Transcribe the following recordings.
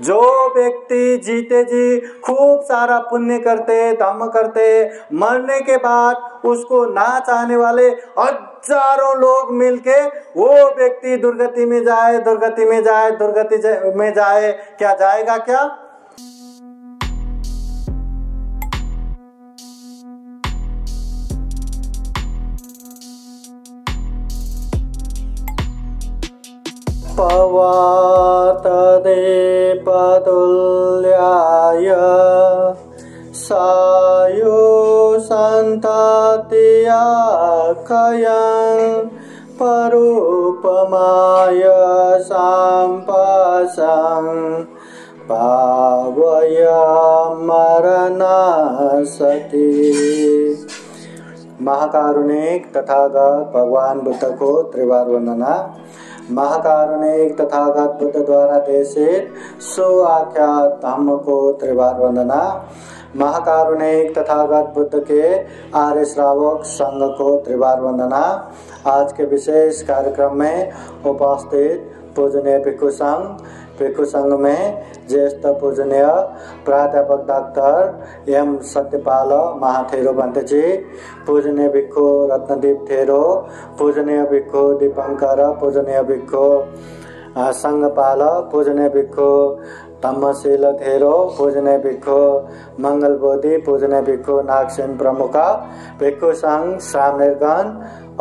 जो व्यक्ति जीते जी खूब सारा पुण्य करते धर्म करते, मरने के बाद उसको ना चाहने वाले हज़ारों लोग मिलके वो व्यक्ति दुर्गति में जाए, दुर्गति में जाए, दुर्गति में जाए, क्या जाएगा क्या? पवातदेपतुल्याय सायो सन्ततियाखयन् परूपमाय साम्पसं पावय मरणासति महाकारुणिक तथागत भगवान बुद्ध को त्रिवार वंदना महाकारुणिक तथागत बुद्ध द्वारा देशित सो आख्या धम्म को त्रिवार वंदना महाकारुणिक तथागत बुद्ध के आर्य श्रावक संघ को त्रिवार वंदना आज के विशेष कार्यक्रम में उपस्थित पूजने भिक्षु संघ भिक्षु संघ में ज्येष्ठ पूजनीय प्राध्यापक डॉक्टर एम सत्यपाल महाथेरो बंत जी पूजनीय भिक्षु रत्नदीप थेरो पूजनीय भिक्षु दीपंकर पूजनीय भिक्षु संघपाल पूजनीय भिक्षु धम्मशील थेरो पूजनीय भिक्षु मंगल बोधि पूजनीय भिक्षु नागसेन प्रमुख भिक्षु संघ श्राम निर्गन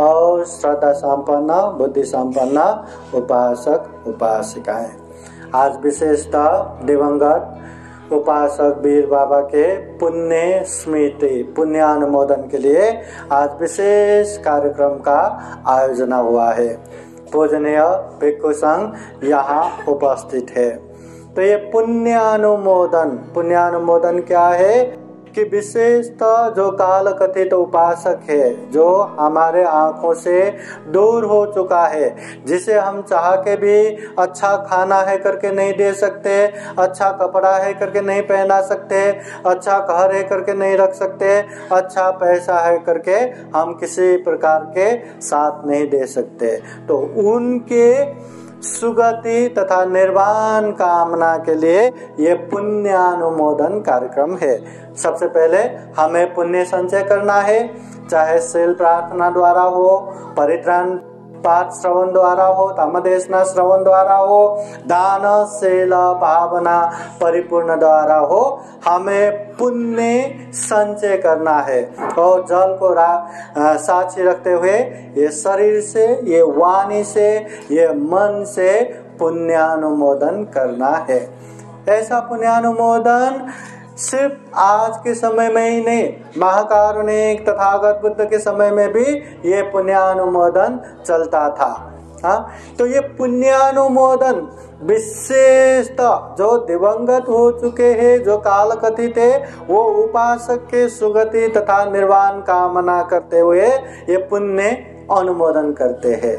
और श्रद्धा संपन्न बुद्धि संपन्न उपासक उपासिकाएँ आज विशेषतः दिवंगत उपासक वीर बाबा के पुण्य स्मृति, पुण्यानुमोदन के लिए आज विशेष कार्यक्रम का आयोजना हुआ है। पूजनीय भिक्षु संघ यहाँ उपस्थित है। तो ये पुण्यानुमोदन पुण्यानुमोदन क्या है? कि विशेषतः जो काल कथित उपासक है, जो हमारे आँखों से दूर हो चुका है, जिसे हम चाह के भी अच्छा खाना है करके नहीं दे सकते अच्छा कपड़ा है करके नहीं पहना सकते अच्छा घर है करके नहीं रख सकते अच्छा पैसा है करके हम किसी प्रकार के साथ नहीं दे सकते। तो उनके सुगति तथा निर्वाण कामना के लिए ये पुण्यानुमोदन कार्यक्रम है। सबसे पहले हमें पुण्य संचय करना है, चाहे सेल प्रार्थना द्वारा हो, परित्राण पाठ श्रवण द्वारा हो धमदेशना श्रवण द्वारा हो दान सेल भावना परिपूर्ण द्वारा हो हमें पुण्य संचय करना है और जल को साक्षी रखते हुए ये शरीर से ये वाणी से ये मन से पुण्यानुमोदन करना है ऐसा पुण्यानुमोदन सिर्फ़ आज के समय में ही नहीं महाकारुणिक तथागत बुद्ध के समय में भी ये पुण्यानुमोदन चलता था। हाँ तो ये पुण्यानुमोदन विशेषतः जो दिवंगत हो चुके हैं, जो काल कथित है, वो उपासक के सुगति तथा निर्वाण कामना करते हुए ये पुण्य अनुमोदन करते हैं।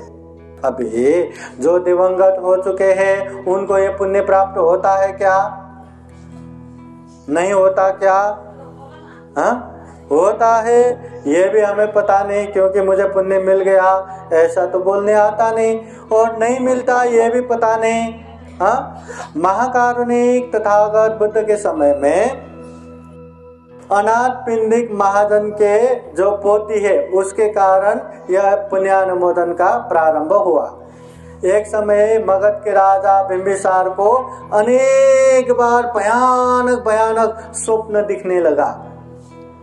अभी जो दिवंगत हो चुके हैं, उनको ये पुण्य प्राप्त होता है क्या? नहीं होता क्या? हा? होता है। ये भी हमें पता नहीं, क्योंकि मुझे पुण्य मिल गया। ऐसा तो बोलने आता नहीं, और नहीं मिलता, ये भी पता नहीं। हाँ? महाकारुणिक तथागत बुद्ध के समय में अनाथ पिंडिक महाजन के जो पोती है, उसके कारण यह पुण्यानुमोदन का प्रारंभ हुआ। एक समय मगध के राजा बिंबिसार को अनेक बार भयानक भयानक स्वप्न दिखने लगा।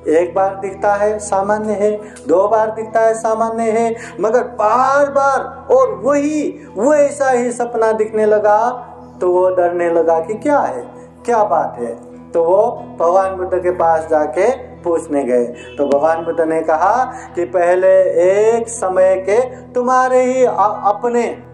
एक बार दिखता है, सामान्य है। दो बार दिखता है, सामान्य है। मगर बार बार और वही वो ऐसा ही सपना दिखने लगा तो वो डरने लगा कि क्या है? क्या बात है? तो वो भगवान बुद्ध के पास जाके पूछने गए। तो भगवान बुद्ध ने कहा कि पहले एक समय के तुम्हारे ही अपने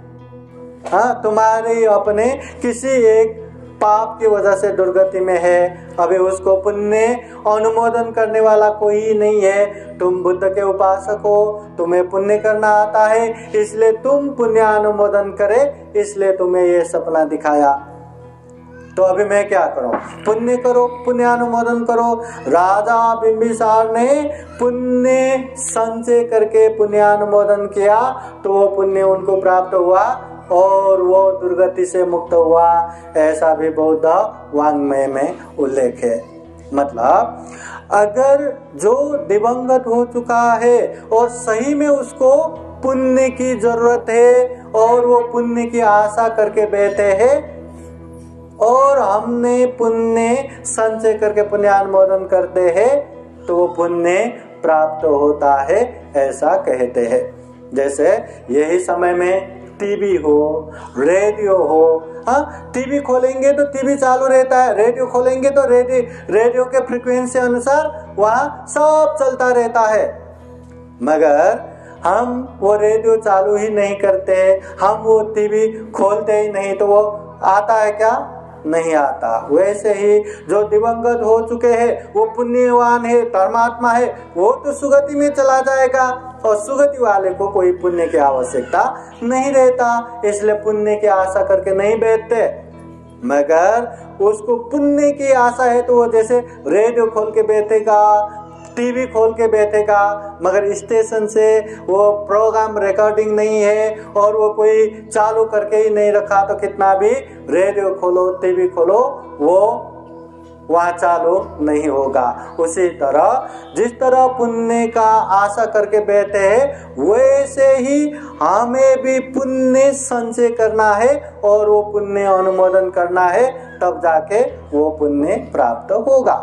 हाँ तुम्हारे अपने किसी एक पाप की वजह से दुर्गति में है। अभी उसको पुण्य अनुमोदन करने वाला कोई नहीं है। तुम बुद्ध के उपासक हो, तुम्हें पुण्य करना आता है, इसलिए तुम पुण्य अनुमोदन करे, इसलिए तुम्हें ये सपना दिखाया। तो अभी मैं क्या करूँ? पुण्य करो, पुण्य अनुमोदन करो। राजा बिंबिसार ने पुण्य संचय करके पुण्य अनुमोदन किया तो वो पुण्य उनको प्राप्त हुआ। और वो दुर्गति से मुक्त हुआ, ऐसा भी बौद्ध वांग्मय में उल्लेख है। मतलब अगर जो दिवंगत हो चुका है और सही में उसको पुण्य की ज़रूरत है और वो पुण्य की आशा करके बैठे हैं और हमने पुण्य संचय करके पुण्य अनुमोदन करते हैं तो वो पुण्य प्राप्त होता है, ऐसा कहते हैं। जैसे यही समय में टीवी हो, रेडियो हो हाँ टीवी खोलेंगे तो टीवी चालू रहता है, रेडियो खोलेंगे तो रेडियो रेडियो के फ्रिक्वेंसी अनुसार वहाँ सब चलता रहता है। मगर हम वो रेडियो चालू ही नहीं करते, हम वो टीवी खोलते ही नहीं तो वो आता है क्या? नहीं आता। वैसे ही जो दिवंगत हो चुके हैं, वो पुण्यवान है धर्मात्मा है, वो तो सुगति में चला जाएगा। और सुगति वाले को कोई पुण्य की आवश्यकता नहीं रहता, इसलिए पुण्य की आशा करके नहीं बैठते। मगर उसको पुण्य की आशा है तो वो जैसे रेडियो खोल के बैठेगा टीवी खोल के बैठेगा, मगर स्टेशन से वो प्रोग्राम रिकॉर्डिंग नहीं है और वो कोई चालू करके ही नहीं रखा तो कितना भी रेडियो खोलो टीवी खोलो, वो वहाँ चालू नहीं होगा। उसी तरह जिस तरह पुण्य का आशा करके बैठे हैं, वैसे ही हमें भी पुण्य संचय करना है और वो पुण्य अनुमोदन करना है, तब जाके वो पुण्य प्राप्त होगा।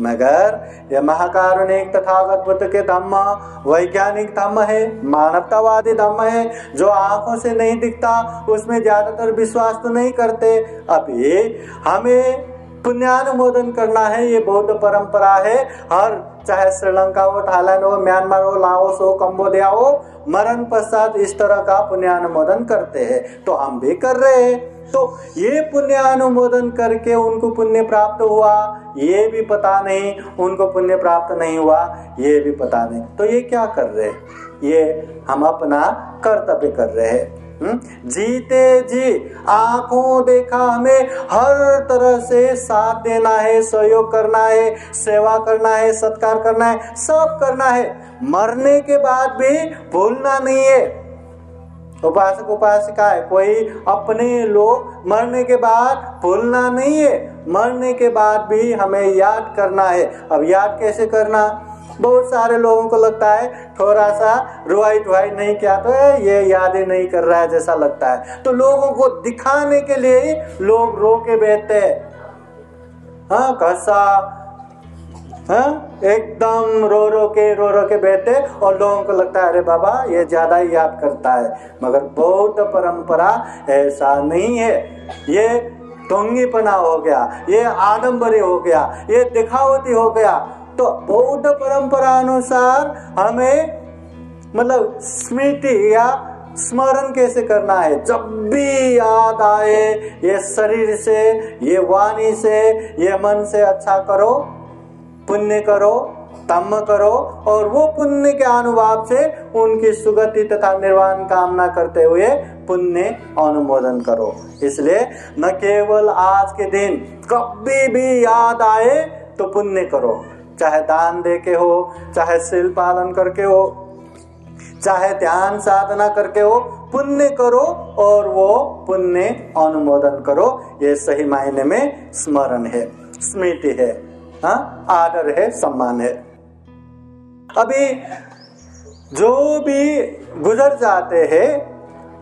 मगर यह महाकारुणिक तथागत के धम्म, वैज्ञानिक धम्म है, मानवतावादी धम्म है, जो आँखों से नहीं दिखता, उसमें ज़्यादातर विश्वास तो नहीं करते। अभी हमें पुण्यानुमोदन करना है, ये बौद्ध परंपरा है। हर, चाहे श्रीलंका हो, थाईलैंड हो, म्यांमार हो, लाओस हो कम्बोडिया हो मरण पश्चात इस तरह का पुण्यानुमोदन करते हैं। तो हम भी कर रहे हैं। तो ये पुण्य अनुमोदन करके उनको पुण्य प्राप्त हुआ, ये भी पता नहीं, उनको पुण्य प्राप्त नहीं हुआ, ये भी पता नहीं। तो ये क्या कर रहे ये हम अपना कर्तव्य कर रहे हैं? जीते जी, आँखों देखा हमें, हर तरह से साथ देना है, सहयोग करना है, सेवा करना है, सत्कार करना है, सब करना है। मरने के बाद भी भूलना नहीं है। उपासक, उपासिका है, कोई अपने लोग मरने के बाद भूलना नहीं है। मरने के बाद भी हमें याद करना है। अब याद कैसे करना? बहुत सारे लोगों को लगता है थोड़ा सा रुआई टुआई नहीं किया तो ये यादें नहीं कर रहा है जैसा लगता है। तो लोगों को दिखाने के लिए ही लोग रो के बैठते हैं। कसा हाँ? एकदम रो रो के, रो रो के बैठे और लोगों को लगता है, अरे बाबा, ये ज़्यादा ही याद करता है। मगर बौद्ध परंपरा ऐसा नहीं है। ये टोंगीपना हो गया, ये आडम्बरी हो गया, ये दिखावती हो गया। तो बौद्ध परंपरा अनुसार हमें मतलब स्मृति या स्मरण कैसे करना है? जब भी याद आए, ये शरीर से, ये वाणी से, ये मन से अच्छा करो, पुण्य करो, तम करो और वो पुण्य के अनुभाव से उनकी सुगति तथा निर्वाण कामना करते हुए पुण्य अनुमोदन करो। इसलिए न केवल आज के दिन, कभी भी याद आए तो पुण्य करो। चाहे दान दे के हो, चाहे शिल पालन करके हो, चाहे ध्यान साधना करके हो, पुण्य करो और वो पुण्य अनुमोदन करो। ये सही मायने में स्मरण है, स्मृति है हाँ आदर है, सम्मान है। अभी जो भी गुजर जाते हैं,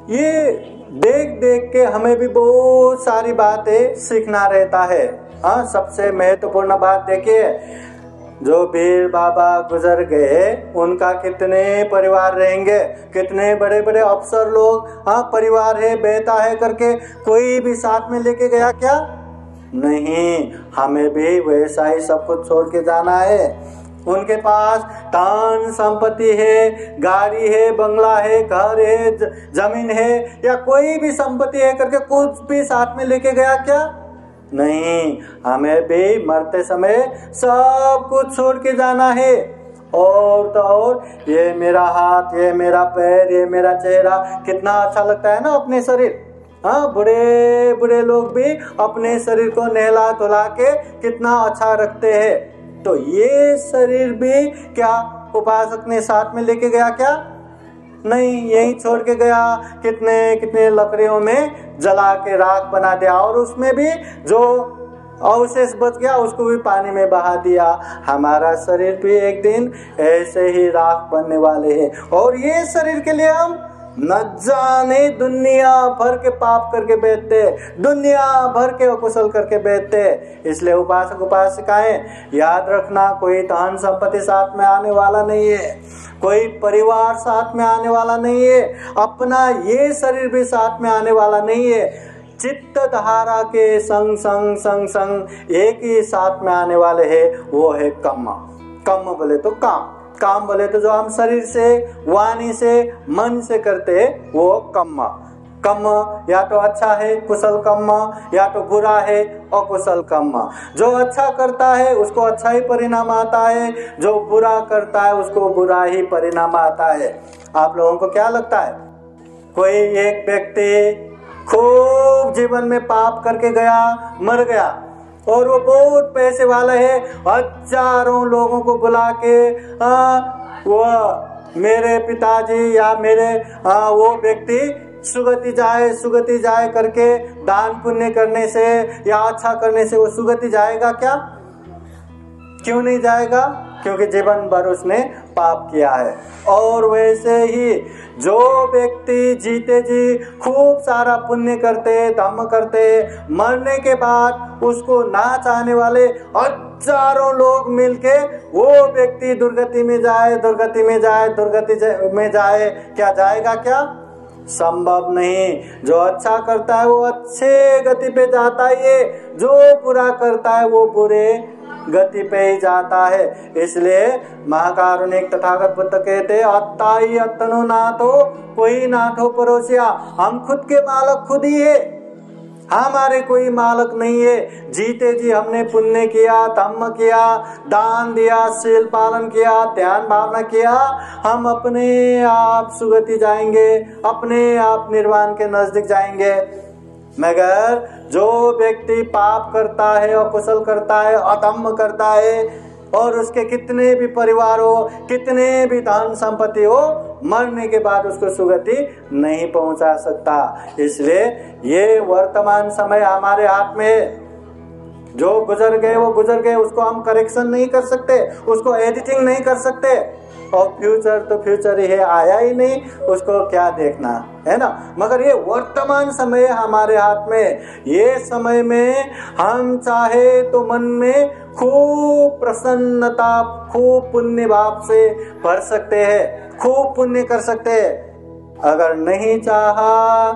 ये देख देख के हमें भी बहुत सारी बातें सीखना रहता है। हाँ सबसे महत्वपूर्ण बात देखिए जो बीर बाबा गुजर गए, उनका कितने परिवार रहेंगे? कितने बड़े बड़े अफसर लोग? हाँ परिवार है, बेटा है करके कोई भी साथ में लेके गया क्या? नहीं, हमें भी वैसा ही सब कुछ छोड़ के जाना है। उनके पास तान संपत्ति है, गाड़ी है, बंगला है, घर है ज़मीन है, या कोई भी संपत्ति है करके कुछ भी साथ में लेके गया क्या? नहीं। हमें भी मरते समय सब कुछ छोड़ के जाना है। और तो और, ये मेरा हाथ, ये मेरा पैर, ये मेरा चेहरा, कितना अच्छा लगता है ना अपने शरीर। हाँ बड़े बड़े लोग भी अपने शरीर को नहला धुला के कितना अच्छा रखते हैं। तो ये शरीर भी क्या उपासक ने साथ में लेके गया क्या? नहीं, यही छोड़ के गया। कितने कितने लकड़ियों में जला के राख बना दिया और उसमें भी जो अवशेष बच गया, उसको भी पानी में बहा दिया। हमारा शरीर भी एक दिन ऐसे ही राख बनने वाले हैं। और ये शरीर के लिए हम न जाने दुनिया भर के पाप करके बैठते, दुनिया भर के अकुशल करके बैठते। इसलिए उपासक उपासिकाएँ, याद रखना, कोई धन संपत्ति साथ में आने वाला नहीं है, कोई परिवार साथ में आने वाला नहीं है, अपना ये शरीर भी साथ में आने वाला नहीं है। चित्त धारा के संग संग संग संग एक ही साथ में आने वाले है, वो है कम कम बोले तो काम। काम बोले तो जो हम शरीर से, वाणी से, मन से करते हैं, वो कम कम या तो अच्छा है, कुशल कम या तो बुरा है, अकुशल कम जो अच्छा करता है, उसको अच्छा ही परिणाम आता है। जो बुरा करता है, उसको बुरा ही परिणाम आता है। आप लोगों को क्या लगता है? कोई एक व्यक्ति खूब जीवन में पाप करके गया, मर गया और वो बहुत पैसे वाला है। हज़ारों लोगों को बुला के वो मेरे पिताजी या मेरे आ, वो व्यक्ति सुगति जाए सुगति जाए करके दान पुण्य करने से या अच्छा करने से वो सुगति जाएगा क्या? क्यों नहीं जाएगा? क्योंकि जीवन भर उसने पाप किया है। और वैसे ही जो व्यक्ति जीते जी खूब सारा पुण्य करते धम करते, मरने के बाद उसको ना चाहने वाले हज़ारों लोग मिलके वो व्यक्ति दुर्गति में जाए, दुर्गति में जाए, दुर्गति में जाए, क्या जाएगा क्या? संभव नहीं। जो अच्छा करता है वो अच्छे गति पे जाता है जो बुरा करता है वो बुरे गति पे ही जाता है। इसलिए महाकारुणिक तथागत बुद्ध कहते अत्ता ही अतनो नाथ, कोई नाथ परोसिया, हम खुद के मालक खुद ही है। हमारे कोई मालक नहीं है। जीते जी हमने पुण्य किया, धम्म किया, दान दिया शील पालन किया, ध्यान भावना किया। हम अपने आप सुगति जाएँगे, अपने आप निर्वाण के नज़दीक जाएँगे। मगर जो व्यक्ति पाप करता है अकुशल करता है अधम्म करता है, और उसके कितने भी परिवार हो, कितने भी धन संपत्ति हो, मरने के बाद उसको सुगति नहीं पहुँचा सकता। इसलिए ये वर्तमान समय हमारे हाथ में जो गुजर गए, वो गुजर गए, उसको हम करेक्शन नहीं कर सकते, उसको एडिटिंग नहीं कर सकते। और फ्यूचर तो फ्यूचर है, आया ही नहीं, उसको क्या देखना, है ना? मगर ये वर्तमान समय हमारे हाथ में, ये समय में हम चाहे तो मन में खूब प्रसन्नता, खूब पुण्य भाव से भर सकते हैं, खूब पुण्य कर सकते हैं। अगर नहीं चाहा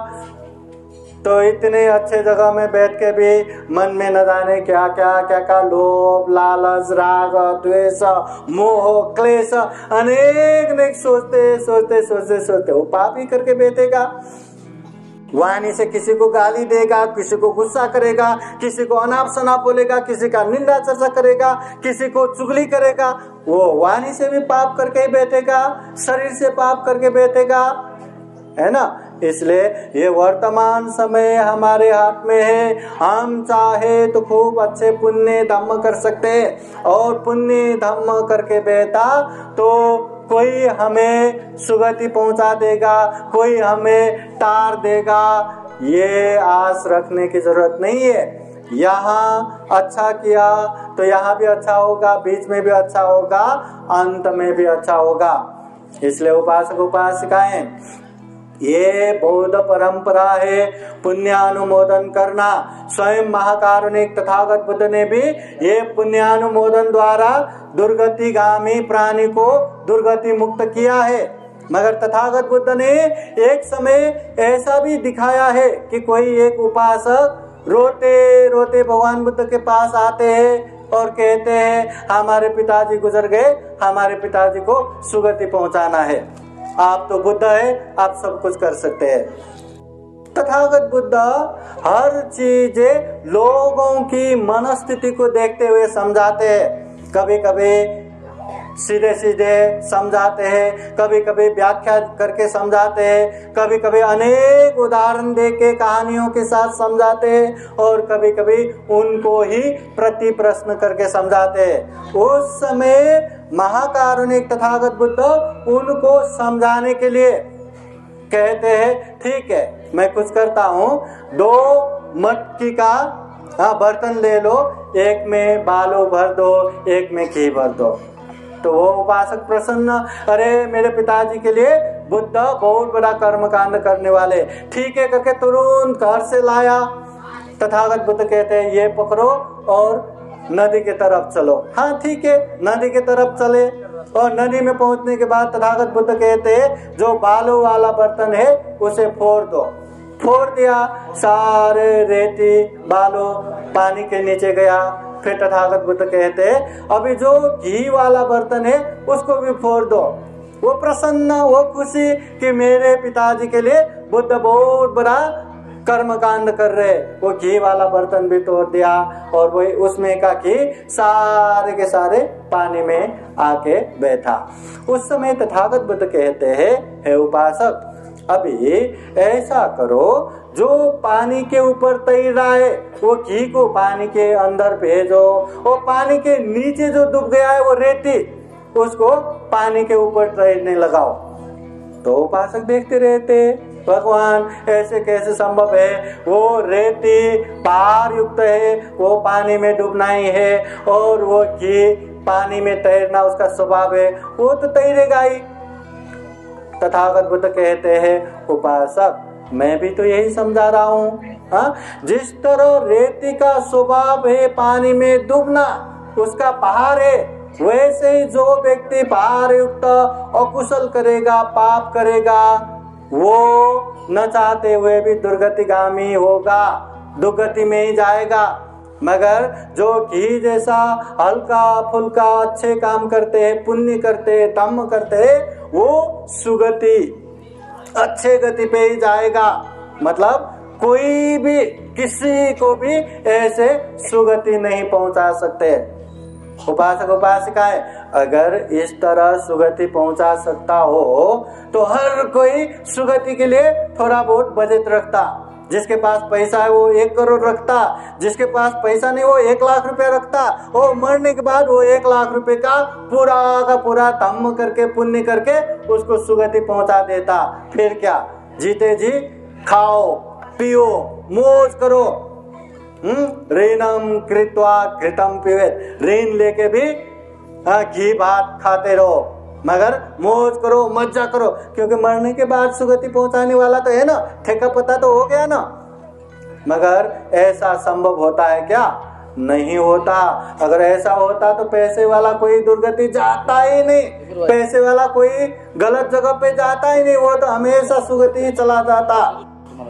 तो इतने अच्छे जगह में बैठ के भी मन में न जाने क्या क्या क्या क्या लोभ, लालच, राग, द्वेष, मोह, क्लेश, अनेक अनेक सोचते सोचते सोचते सोचते वो पाप ही करके बैठेगा। वाणी से किसी को गाली देगा, किसी को गुस्सा करेगा, किसी को अनाप शनाप बोलेगा, किसी का निंदा चर्चा करेगा, किसी को चुगली करेगा, वो वाणी से भी पाप करके ही बैठेगा, शरीर से पाप करके बैठेगा, है ना? इसलिए ये वर्तमान समय हमारे हाथ में है। हम चाहे तो खूब अच्छे पुण्य धम्म कर सकते और पुण्य धम्म करके बेटा तो कोई हमें सुगति पहुँचा देगा, कोई हमें तार देगा। ये आस रखने की ज़रूरत नहीं है। यहाँ अच्छा किया तो यहाँ भी अच्छा होगा, बीच में भी अच्छा होगा, अंत में भी अच्छा होगा। इसलिए उपासक उपासिकाएँ ये बौद्ध परंपरा है। पुण्यानुमोदन करना। स्वयं महाकारुणिक तथागत बुद्ध ने भी ये पुण्यानुमोदन द्वारा दुर्गति गामी प्राणी को दुर्गति मुक्त किया है। मगर तथागत बुद्ध ने एक समय ऐसा भी दिखाया है कि कोई एक उपासक रोते रोते भगवान बुद्ध के पास आते हैं और कहते हैं, हमारे पिताजी गुजर गए, हमारे पिताजी को सुगति पहुंचाना है। आप तो बुद्ध है, आप सब कुछ कर सकते हैं। तथागत बुद्ध हर चीज़ लोगों की मनस्थिति को देखते हुए समझाते हैं। कभी कभी सीधे सीधे समझाते हैं कभी कभी व्याख्या करके समझाते हैं कभी कभी अनेक उदाहरण दे के कहानियों के साथ समझाते हैं और कभी कभी उनको ही प्रति प्रश्न करके समझाते हैं। उस समय महाकारुणिक तथागत बुद्ध उनको समझाने के लिए कहते हैं, ठीक है, मैं कुछ करता हूँ। दो मटकी का हाँ बर्तन ले लो। एक में बालो भर दो, एक में घी भर दो। तो वो उपासक प्रसन्न, अरे, मेरे पिताजी के लिए बुद्ध बहुत बड़ा कर्म कांड करने वाले। ठीक है, करके तुरंत घर से लाया। तथागत बुद्ध कहते हैं, ये पकड़ो और नदी के तरफ़ चलो। हाँ ठीक है, नदी के तरफ़ चले। और नदी में पहुँचने के बाद तथागत बुद्ध कहते हैं, जो बालों वाला बर्तन है, उसे फोड़ दो। फोड़ दिया, सारे रेती, बालो पानी के नीचे गया। फिर तथागत बुद्ध कहते हैं, अभी जो घी वाला बर्तन है, उसको भी फोड़ दो। वो प्रसन्न, वो खुशी कि मेरे पिताजी के लिए बुद्ध बहुत बड़ा कर्म कांड कर रहे, वो घी वाला बर्तन भी तोड़ दिया और वही उसमें का घी सारे के सारे पानी में आके बैठा। उस समय तथागत बुद्ध कहते हैं, हे उपासक, अभी ऐसा करो, जो पानी के ऊपर तैर रहा है, वो घी को पानी के अंदर भेजो और पानी के नीचे जो डूब गया है, वो रेती, उसको पानी के ऊपर तैरने लगाओ। तो उपासक देखते रहते भगवान, ऐसे कैसे संभव है? वो रेती पार युक्त है, वो पानी में डूबना ही है और वो घी पानी में तैरना उसका स्वभाव है। वो तो तैरेगा ही। तथागत बुद्ध कहते हैं, उपासक, मैं भी तो यही समझा रहा हूँ। हाँ? जिस तरह रेती का स्वभाव है, पानी में डूबना, उसका पहाड़ है, वैसे ही जो व्यक्ति पहाड़ युक्त अकुशल करेगा, पाप करेगा वो न चाहते हुए भी दुर्गतिगामी होगा, दुर्गति में ही जाएगा। मगर जो घी जैसा हल्का फुल्का अच्छे काम करते हैं, पुण्य करते हैं, तम करते हैं, वो सुगति, अच्छे गति पे ही जाएगा। मतलब कोई भी, किसी को भी ऐसे सुगति नहीं पहुँचा सकते। उपासक उपासिकाएँ अगर इस तरह सुगति पहुँचा सकता हो तो हर कोई सुगति के लिए थोड़ा बहुत बजट रखता। जिसके पास पैसा है वो एक करोड़ रखता। जिसके पास पैसा नहीं, वो एक लाख रुपया रखता। वो मरने के बाद वो एक लाख रुपए का पूरा का पूरा धम्म करके, पुण्य करके उसको सुगति पहुँचा देता। फिर क्या? जीते जी खाओ, पियो, मोज करो। ऋणम कृत्वा घृतम पिवे ऋण लेके भी घी भात खाते रहो। मगर मौज करो मज़ा करो क्योंकि मरने के बाद सुगति पहुँचाने वाला तो है ना? ठेका पता तो हो गया ना? मगर ऐसा संभव होता है क्या? नहीं होता। अगर ऐसा होता तो पैसे वाला कोई दुर्गति जाता ही नहीं। पैसे वाला कोई गलत जगह पे जाता ही नहीं। वो तो हमेशा सुगति ही चला जाता।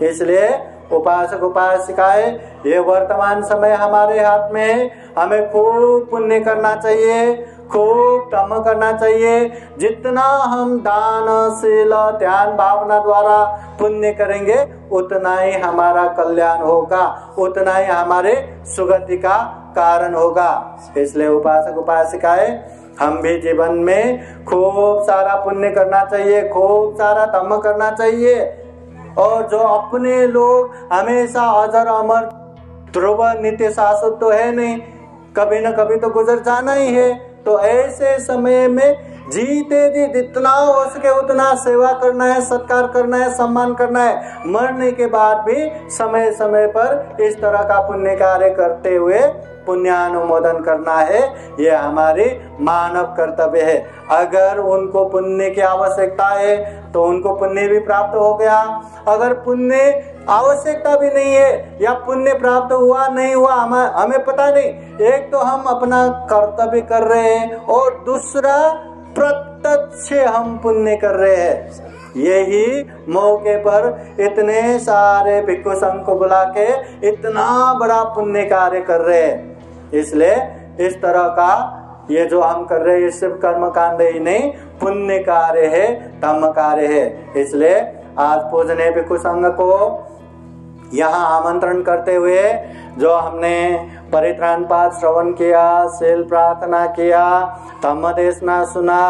इसलिए उपासक उपासिकाएँ ये वर्तमान समय हमारे हाथ में है। हमें खूब पुण्य करना चाहिए, खूब कर्म करना चाहिए। जितना हम दान शील ध्यान, भावना द्वारा पुण्य करेंगे, उतना ही हमारा कल्याण होगा, उतना ही हमारे सुगति का कारण होगा। इसलिए उपासक उपासिकाएँ हम भी जीवन में खूब सारा पुण्य करना चाहिए, खूब सारा तम करना चाहिए। और जो अपने लोग हमेशा अजर अमर, ध्रुव नित्य शाश्वत तो है नहीं, कभी न कभी तो गुजर जाना ही है। तो ऐसे समय में जीते जी जितना हो सके उतना सेवा करना है, सत्कार करना है, सम्मान करना है। मरने के बाद भी समय समय पर इस तरह का पुण्य कार्य करते हुए पुण्यानुमोदन करना है। ये हमारी मानव कर्तव्य है। अगर उनको पुण्य की आवश्यकता है तो उनको पुण्य भी प्राप्त हो गया। अगर पुण्य आवश्यकता भी नहीं है, या पुण्य प्राप्त हुआ, नहीं हुआ, हमें हमें पता नहीं। एक तो हम अपना कर्तव्य कर रहे हैं, और दूसरा प्रत्यक्ष हम पुण्य कर रहे हैं। यही मौके पर इतने सारे भिक्खु संघ को बुला के इतना बड़ा पुण्य कार्य कर रहे हैं। इसलिए इस तरह का ये जो हम कर रहे हैं सिर्फ़ कर्म कांड ही नहीं पुण्य कार्य है धर्म कार्य है। इसलिए आज पूजने भी कुछ अंग को यहाँ आमंत्रण करते हुए जो हमने परित्राण पाठ श्रवण किया, सेल प्रार्थना किया, धम्म देशना सुना,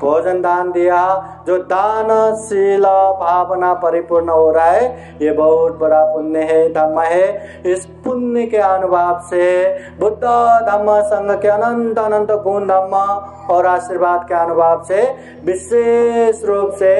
भोजन दान दिया, जो दान शील भावना परिपूर्ण हो रहा है, ये बहुत बड़ा पुण्य है, धम्म है। इस पुण्य के अनुभव से बुद्ध धम्म, संघ के अनंत अनंत गुण धम्म और आशीर्वाद के अनुभव से विशेष रूप से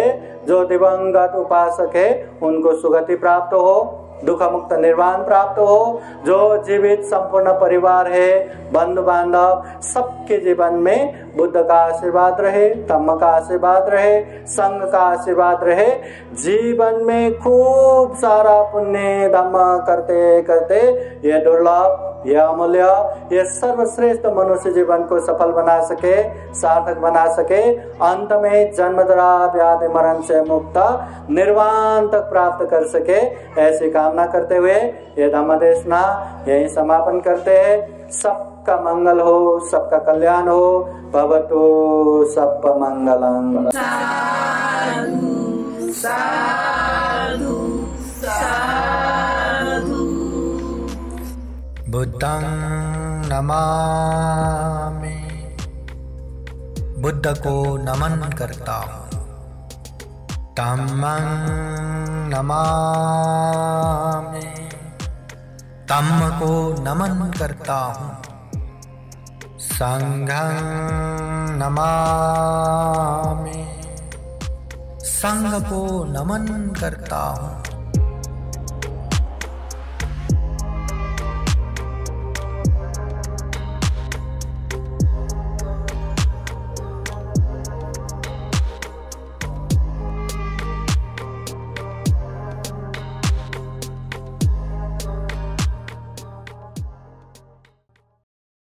जो दिवंगत उपासक है, उनको सुगति प्राप्त हो। दुख मुक्त निर्वाण प्राप्त हो। जो जीवित संपूर्ण परिवार है बंधु बांधव सबके जीवन में बुद्ध का आशीर्वाद रहे तम का आशीर्वाद रहे, संघ का आशीर्वाद रहे। जीवन में खूब सारा पुण्य धम्म करते करते ये दुर्लभ यह अमूल्य ये सर्वश्रेष्ठ मनुष्य जीवन को सफल बना सके, सार्थक बना सके अंत में जन्म व्याधि मरण से मुक्त, निर्वाण तक प्राप्त कर सके, ऐसी कामना करते हुए ये धम्म देशना यही समापन करते हैं। सबका मंगल हो, सबका कल्याण हो, भवतो सब मंगलम। साधु। बुद्धं नमामि। बुद्ध को नमन करता। हूँ तमं नमामि। तम को नमन करता। हूँ संघं नमामि। संघ को नमन करता। हूँ